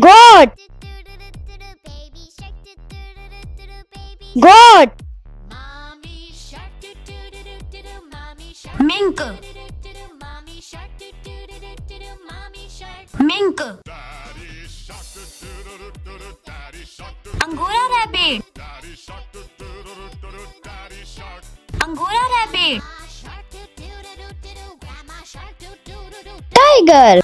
goat goat mink mink angora rabbit angora rabbit tiger